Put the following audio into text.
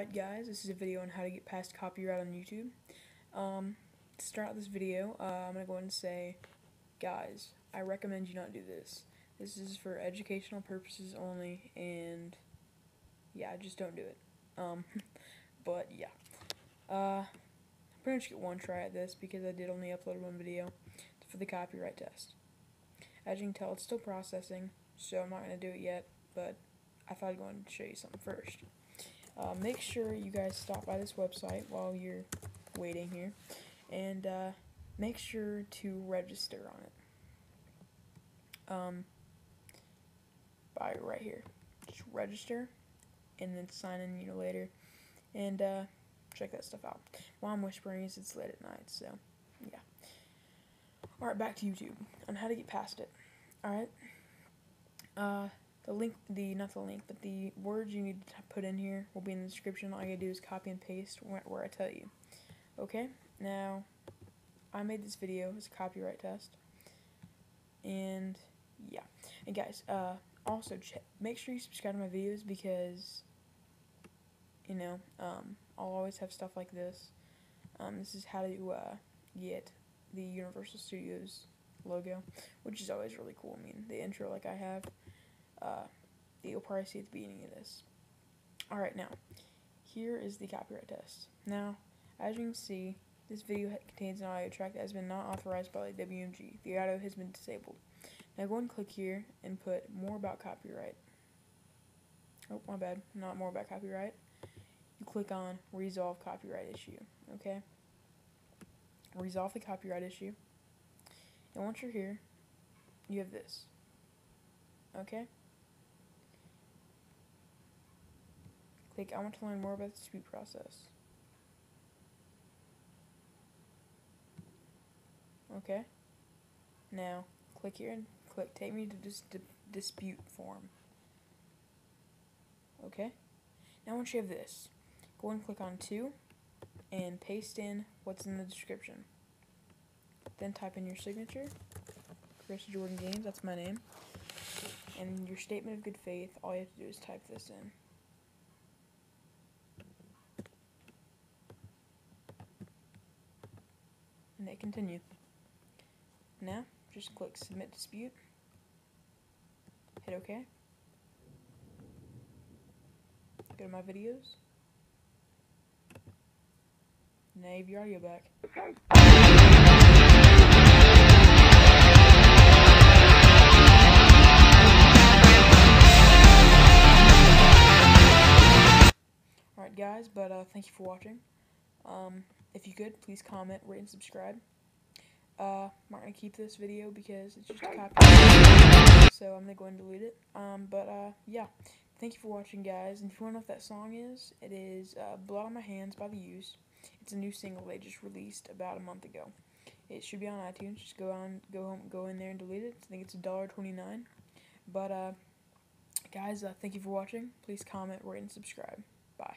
Alright guys, this is a video on how to get past copyright on YouTube. Um, to start out this video, uh, I'm going to go ahead and say, guys, I recommend you not do this. This is for educational purposes only, and yeah, just don't do it. Um, but yeah. Uh, I'm pretty much get one try at this because I did only upload one video for the copyright test. As you can tell, it's still processing, so I'm not going to do it yet, but I thought I'd go and show you something first. Uh, make sure you guys stop by this website while you're waiting here, and uh, make sure to register on it. Um, by right here, just register, and then sign in, you know, later, and uh, check that stuff out. While I'm whispering is it's late at night, so yeah. All right, back to YouTube on how to get past it. All right. Uh, the link, the not the link, but the words you need to put in here will be in the description. All you gotta do is copy and paste where, where I tell you. Okay, now I made this video as a copyright test, and yeah, and guys, uh, also check, make sure you subscribe to my videos because you know um, I'll always have stuff like this. Um, this is how to uh, get the Universal Studios logo, which is always really cool. I mean, the intro like I have uh, you'll probably see at the beginning of this. Alright, now, here is the copyright test. Now, as you can see, this video contains an audio track that has been not authorized by WMG. The audio has been disabled. Now go and click here and put more about copyright. Oh, my bad. Not more about copyright. You click on resolve copyright issue. Okay? Resolve the copyright issue. And once you're here, you have this. Okay? I want to learn more about the dispute process. Okay. Now, click here and click take me to this di dispute form. Okay. Now once you have this, go and click on 2 and paste in what's in the description. Then type in your signature, Chris Jordan Gaines, that's my name. And your statement of good faith, all you have to do is type this in. Hit continue. Now, just click submit dispute, hit OK, go to my videos, have your audio back. Alright guys, but uh, thank you for watching. Um, if you could, please comment, rate, and subscribe. Uh, I'm not going to keep this video because it's just a copy, so I'm going to go and delete it. Um, but, uh, yeah, thank you for watching, guys. And if you want to know what that song is, it is uh, Blood on My Hands by The Used. It's a new single they just released about a month ago. It should be on iTunes. Just go on, go home, go in there and delete it. I think it's $1.29. But, uh, guys, uh, thank you for watching. Please comment, rate, and subscribe. Bye.